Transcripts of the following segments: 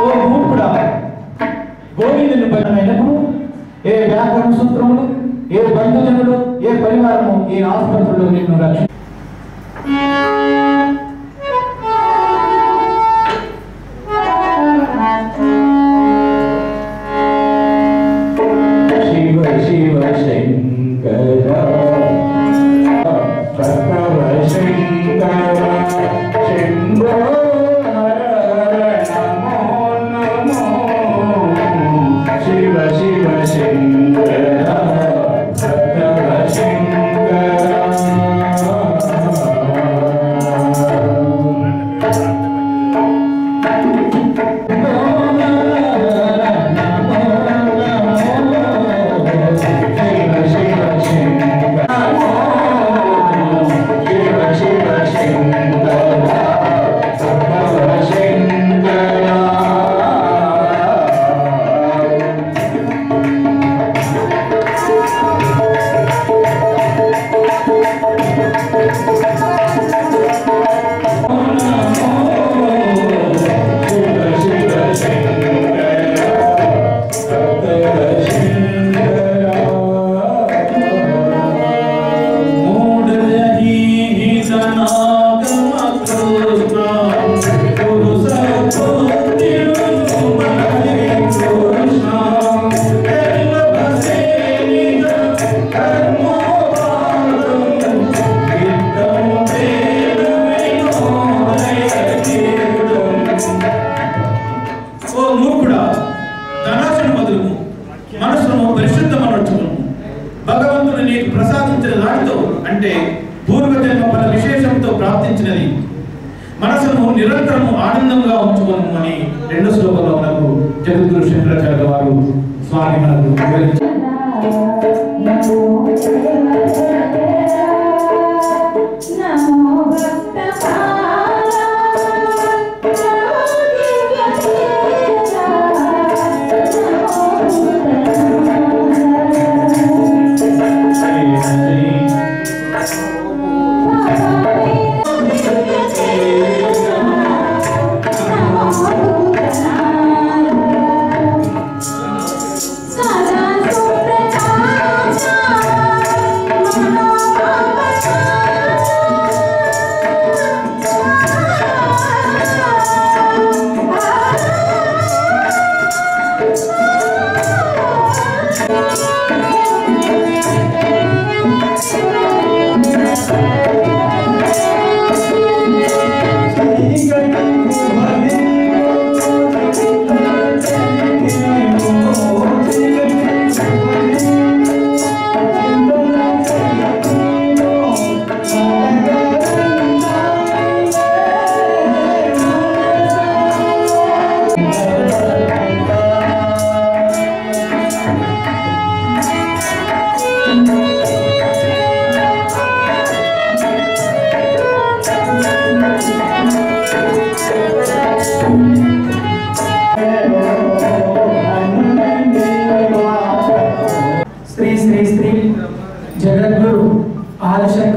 ఓ మూర్ఖుడా గోవిందుని పరమైనప్పుడు ఏ వ్యాకరణ సూత్రములు ఏ బంధుజనులు ఏ పరివారము ఈ ఆసుపత్రులు నిన్ను రక్ష మనసును నిరంతరము ఆనందంగా ఉంచుకోను అని రెండు శ్లోకంలో మనకు జగద్గురు శంకరాచార్య వారు స్వామి మనకు వివరించారు.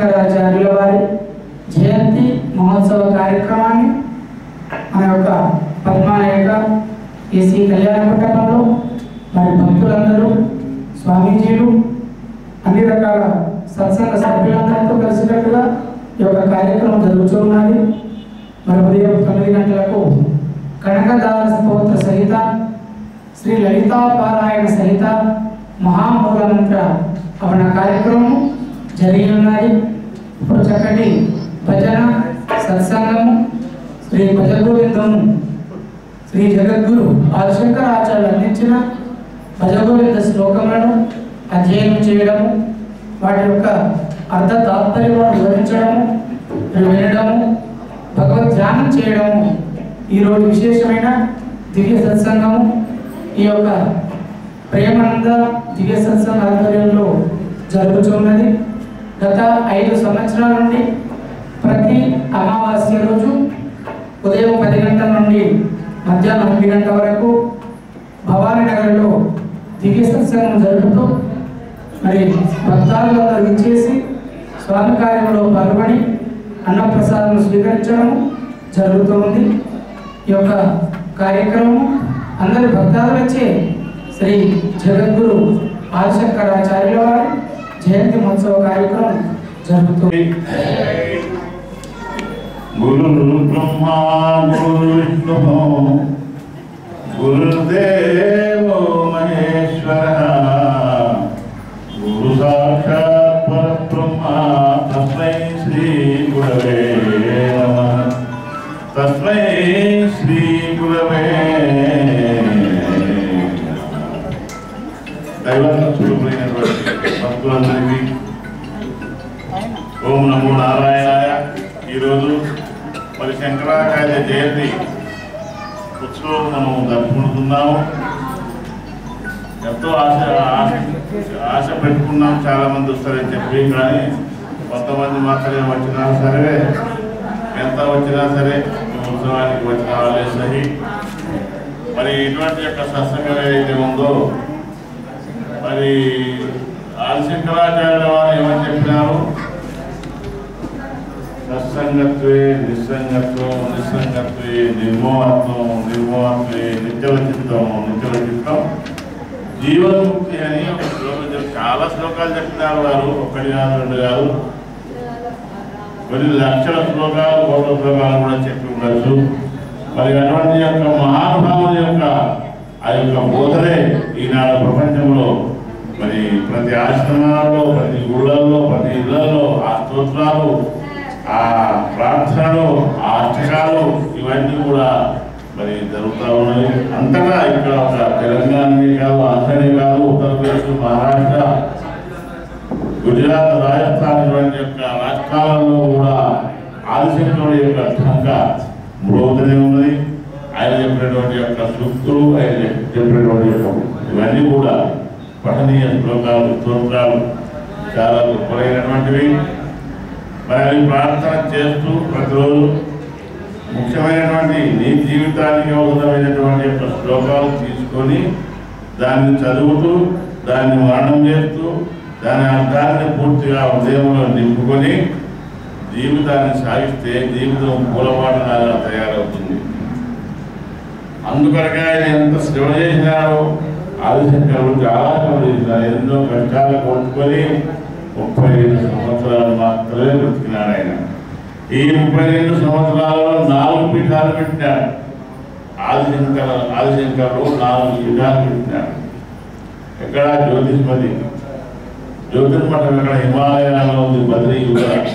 శంకరాచార్యుల వారి జయంతి మహోత్సవ కార్యక్రమాన్ని మన యొక్క పద్మాయక ఏసీ కళ్యాణ మండపంలో మరి భక్తులందరూ స్వామీజీలు అన్ని రకాల సత్సంగ సభ్యులందరితో కలిసినట్టుగా ఈ యొక్క కార్యక్రమం జరుగుతున్నది మరి ఉదయం తొమ్మిది గంటలకు కనకదార స్తోత్ర సహిత శ్రీ లలితా పారాయణ సహిత మహామూలమంత్ర పవన కార్యక్రమం జరిగి ఉన్నది. చక్కటి భజన సత్సంగము శ్రీ భజగోవిందము శ్రీ జగద్గురు ఆదిశంకరాచార్యులు అందించిన భజగోవింద శ్లోకములను అధ్యయనం చేయడము వాటి యొక్క అర్థ తాత్పర్యములను వివరించడము వినడము భగవద్ ధ్యానం చేయడము ఈరోజు విశేషమైన దివ్య సత్సంగము. ఈ యొక్క ప్రేమానంద దివ్య సత్సంగ ఆధ్వర్యంలో జరుగుతున్నది. గత ఐదు సంవత్సరాల నుండి ప్రతి అమావాస్య రోజు ఉదయం పది గంటల నుండి మధ్యాహ్నం ఒంటి గంట వరకు భవానీ నగర్లో దివ్య సత్సంగం జరుపుతూ మరి భక్తాదులందరూ విచ్చేసి స్వామి కార్యంలో పాల్గొని అన్నప్రసాదం స్వీకరించడం జరుగుతుంది ఈ యొక్క కార్యక్రమం అందరి భక్తాలు వచ్చే శ్రీ జగద్గురు ఆదిశంకరాచార్యుల వారి జయంతి మహోత్సవ కార్యక్రమం జరుగుతుంది గురు బ్రహ్మా గురు విష్ణు శంకరాచార్య జయంతి ఉత్సవం మనం జరుపుకుంటున్నాము. ఎంతో ఆశ ఆశ ఆశ పెట్టుకున్నాం చాలా మంది వస్తారని చెప్పి కానీ కొంతమంది మాత్రమే వచ్చినా సరే ఎంత వచ్చినా సరే ఉత్సవానికి వచ్చిన వాళ్ళే సహి. మరి ఇటువంటి యొక్క సత్సంగం ఏదైతే ఉందో మరి ఆదిశంకరాచార్య వారు ఏమని చెప్పినారు? సత్సంగత్వే నిస్సంగత్వం నిస్సంగత్వే నిర్మోహత్వం నిర్మోహత్వే నిత్యల చిత్తం నిత్యల చిత్తం జీవన్ముక్తి అని ఒక శ్లోకం చెప్పి చాలా శ్లోకాలు చెప్తున్నారు వారు. ఒకటి కాదు రెండు కాదు. కొన్ని లక్షల శ్లోకాలు కోట్ల శ్లోకాలు కూడా చెప్పి ఉండొచ్చు. మరి అటువంటి యొక్క మహానుభావుల యొక్క ఆ యొక్క బోధనే ఈనాడు ప్రపంచంలో మరి ప్రతి ఆశ్రమాల్లో ప్రతి గుళ్ళల్లో ప్రతి ఇళ్ళలో ఆ స్తోత్రాలు ఆ ప్రార్థనలు ఆ ఇవన్నీ కూడా మరి జరుగుతూ ఉన్నాయి. అంతటా ఇక్కడ ఒక తెలంగాణనే కాదు ఆంధ్రనే కాదు ఉత్తరప్రదేశ్ మహారాష్ట్ర గుజరాత్ రాజస్థాన్ ఇటువంటి యొక్క రాష్ట్రాలలో కూడా ఆదిశంకరుడి యొక్క ఢంక మ్రోతనే ఉన్నది. ఆయన చెప్పినటువంటి యొక్క సూక్తులు ఆయన చెప్పినటువంటి యొక్క ఇవన్నీ కూడా పఠనీయ శ్లోకాలు స్తోత్రాలు చాలా గొప్పలైనటువంటివి. మరి ప్రార్థన చేస్తూ ప్రతిరోజు ముఖ్యమైనటువంటి నీ జీవితానికి అవసరమైనటువంటి యొక్క శ్లోకాలు తీసుకొని దాన్ని చదువుతూ దాన్ని మరణం చేస్తూ దాని అర్థాన్ని పూర్తిగా ఉదయంలో నింపుకొని జీవితాన్ని సాగిస్తే జీవితం పూలపాటలాగా తయారవుతుంది. అందుకనగా ఆయన ఎంత శ్రమ చేసినారో ఆదిశంకరుడు చాలా శ్రమ చేసినాడు ఎన్నో కష్టాలు కొట్టుకొని ముప్పై రెండు సంవత్సరాలు మాత్రమే బ్రతికినారు ఆయన. ఈ ముప్పై రెండు సంవత్సరాలలో నాలుగు పీఠాలు పెట్టినారు ఆదిశంకర ఆదిశంకరుడు నాలుగు పీఠాలు పెట్టినారు ఎక్కడ జ్యోతిష్మతి జ్యోతిర్మఠం ఎక్కడ హిమాలయాల్లో ఉంది బద్రీ గుజరాత్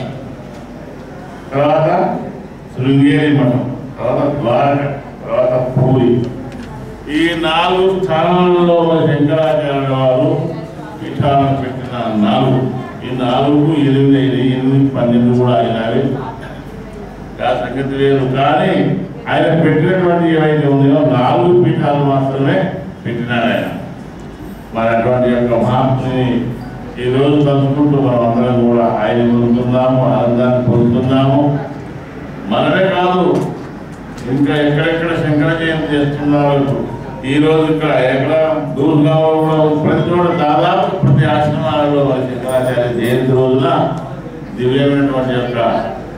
తర్వాత శృంగేరి మఠం తర్వాత ద్వారక తర్వాత పూరి ఈ నాలుగు స్థానాలలో శంకరాచార్య వారు పీఠాలను పెట్టిన నాలుగు ఈ నాలుగు ఎనిమిది అయినాయి ఎనిమిది పన్నెండు కూడా అయినవి లేదు కానీ ఆయన పెట్టినటువంటి ఏవైతే ఉన్నాయో నాలుగు పీఠాలు మాత్రమే పెట్టినాడు ఆయన. మరి అటువంటి యొక్క మహాత్ముని ఈ రోజు తలుచుకుంటూ మనం అందరం కూడా ఆయన పొందుతున్నాము ఆనందాన్ని పొందుతున్నాము. మనమే కాదు ఇంకా ఎక్కడెక్కడ శంకర జయంతి చేస్తున్నారు ఈ రోజు ఇక్కడ ఎక్కడ దూరంగా ప్రతి చోట దాదాపు ప్రతి ఆశ్రమాలలో శంకరాచార్య జయంతి రోజున దివ్యమైనటువంటి యొక్క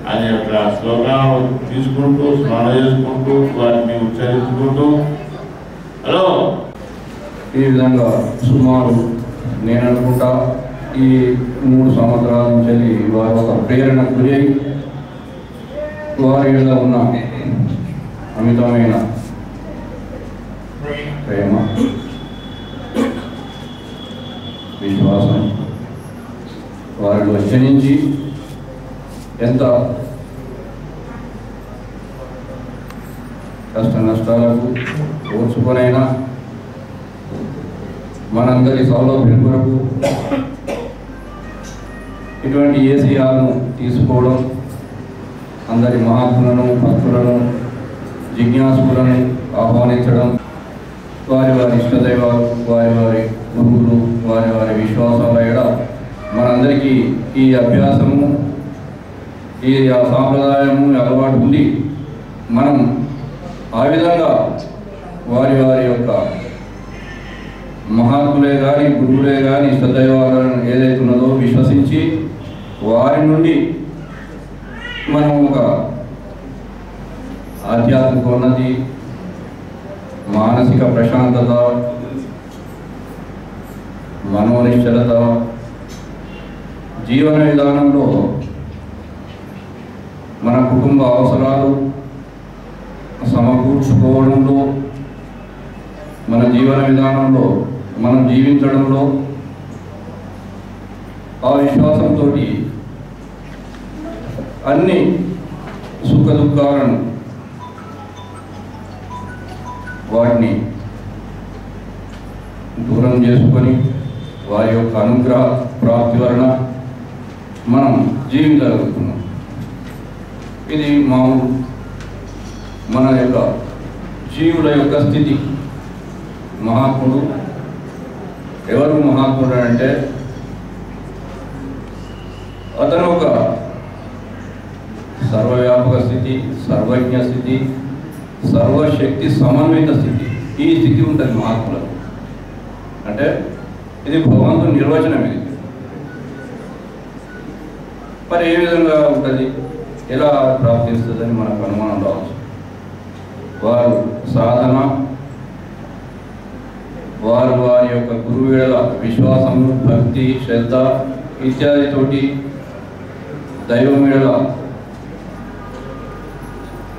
ఆయన యొక్క శ్లోకాలను తీసుకుంటూ స్మరణ చేసుకుంటూ వాటిని ఉచ్చరించుకుంటూ. హలో? ఈ విధంగా సుమారు నేను అనుకుంటా ఈ మూడు సంవత్సరాల నుంచి వారి ఒక ప్రేరణ గురి వారి వారిలో ఉన్న అమితమైన ప్రేమ విశ్వాసం వారిలో జనించి ఎంత? కష్ట నష్టాలకు ఓర్చుకొనైనా మనందరి సౌలభ్యం కొరకు ఇటువంటి ఏసీఆర్ను తీసుకోవడం అందరి మహాత్ములను భక్తులను జిజ్ఞాసులను ఆహ్వానించడం వారి వారి ఇష్టదైవాలు వారి వారి గురువులు వారి వారి విశ్వాసాల మనందరికీ ఈ అభ్యాసము ఈ సాంప్రదాయము అలవాటు ఉండి మనం ఆ విధంగా వారి వారి యొక్క మహాత్ములే కానీ గురువులే కానీ ఇష్టదైవాలను ఏదైతే ఉన్నదో విశ్వసించి వారి నుండి మనం ఒక ఆధ్యాత్మిక ఉన్నది మానసిక ప్రశాంతత మనోనిశ్చలత జీవన విధానంలో మన కుటుంబ అవసరాలు సమకూర్చుకోవడంలో మన జీవన విధానంలో మనం జీవించడంలో ఆ విశ్వాసంతో అన్ని సుఖ దుఃఖాలను వాటిని దూరం చేసుకొని వారి యొక్క అనుగ్రహ ప్రాప్తి వలన మనం జీవించగలుగుతున్నాం. ఇది మామూలు మన యొక్క జీవుల యొక్క స్థితి. మహాత్ముడు ఎవరు మహాత్ముడు అంటే? అతను ఒక సర్వవ్యాపక స్థితి సర్వజ్ఞ స్థితి సర్వశక్తి సమన్విత స్థితి. ఈ స్థితి ఉంటుంది మహాత్ములకు. అంటే ఇది భగవంతుని నిర్వచనం ఇది. మరి ఏ విధంగా ఉంటుంది? ఎలా ప్రాప్తిస్తుందని మనకు అనుమానం రావచ్చు. వారు సాధన వారు వారి యొక్క గురువుల విశ్వాసం భక్తి శ్రద్ధ ఇత్యాదితోటి దైవమేళ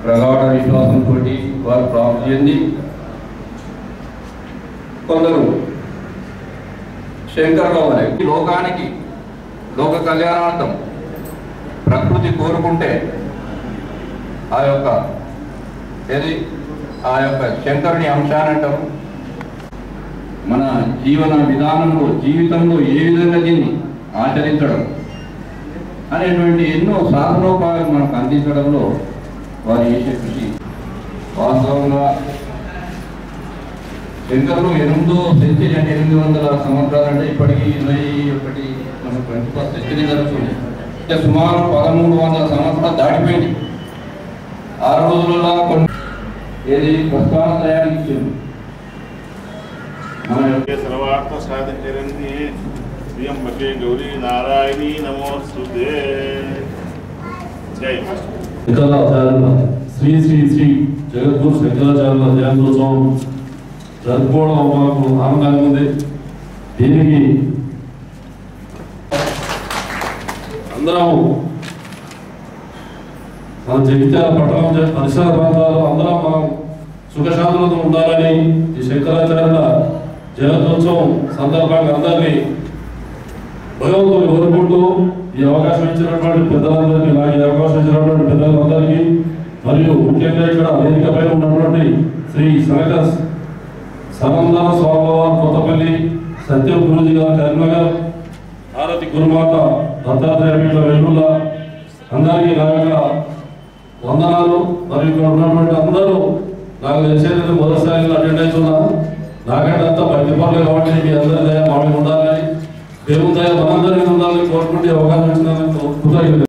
ప్రగాఢ విశ్వాసంతో వారు ప్రాప్తి చెంది కొందరు శంకర్ల వారి లోకానికి లోక కళ్యాణార్థం ప్రకృతి కోరుకుంటే ఆ యొక్క ఏది ఆ యొక్క శంకరుని అంశాన్ని మన జీవన విధానంలో జీవితంలో ఏ విధంగా దీన్ని ఆచరించడం అనేటువంటి ఎన్నో సాధనోపాయాలు మనకు అందించడంలో వారు చేసే కృషి వాస్తవంగా శంకరులు ఎనిమిదో సెంచరీ అంటే ఎనిమిది వందల సంవత్సరాలు అంటే ఇప్పటికీ ఇరవై ఒకటి మన ట్వంటీ ఫస్ట్ సెంచరీ జరుగుతుంది అంటే సుమారు పదమూడు వందల సంవత్సరాలు దాటిపోయింది. ఆ రోజులలో కొన్ని ఏది ప్రస్థానత్రయానికి ఇచ్చింది. మన యొక్క సర్వార్థ సాధించరండి గౌరీ నారాయణీ జై మాస్టర్ శంకరాచార్యుల శ్రీ శ్రీ శ్రీ జగద్గురు శంకరాచార్యుల జయంతోత్సవం జరుపుకోవడం మాకు ఆనందంగా ఉంది. దీనికి అందరం మన జగిత్యాల పట్టణం పరిసర ప్రాంతాల్లో అందరం మనం సుఖశాంతులతో ఉండాలని ఈ శంకరాచార్య జయంతోత్సవం సందర్భంగా అందరినీ భగవంతుని కోరుకుంటూ ఈ అవకాశం ఇచ్చినటువంటి పెద్దలందరికీ నాకు ఈ అవకాశం ఇచ్చినటువంటి పెద్దలందరికీ మరియు ముఖ్యంగా ఇక్కడ వేదికపై ఉన్నటువంటి శ్రీ సనక సనందన స్వామివారి కొత్తపల్లి సత్యం గురుజీ గారు కరీంనగర్ భారతి గురుమాత దత్తాత్రేయ పీఠ వెల్లుల అందరికీ నా యొక్క వందనాలు. మరియు ఇక్కడ ఉన్నటువంటి అందరూ నాకు తెలిసేది మొదటిసారి అటెండ్ అవుతున్నా నాకంటే అంతా భక్తి కాబట్టి మీ అందరి దయ మామూలు ఉండాలని దేవుని దయ మనందరికీ ఉండాలని కోరుకుంటే అవకాశం ఇచ్చినందుకు కృతజ్ఞత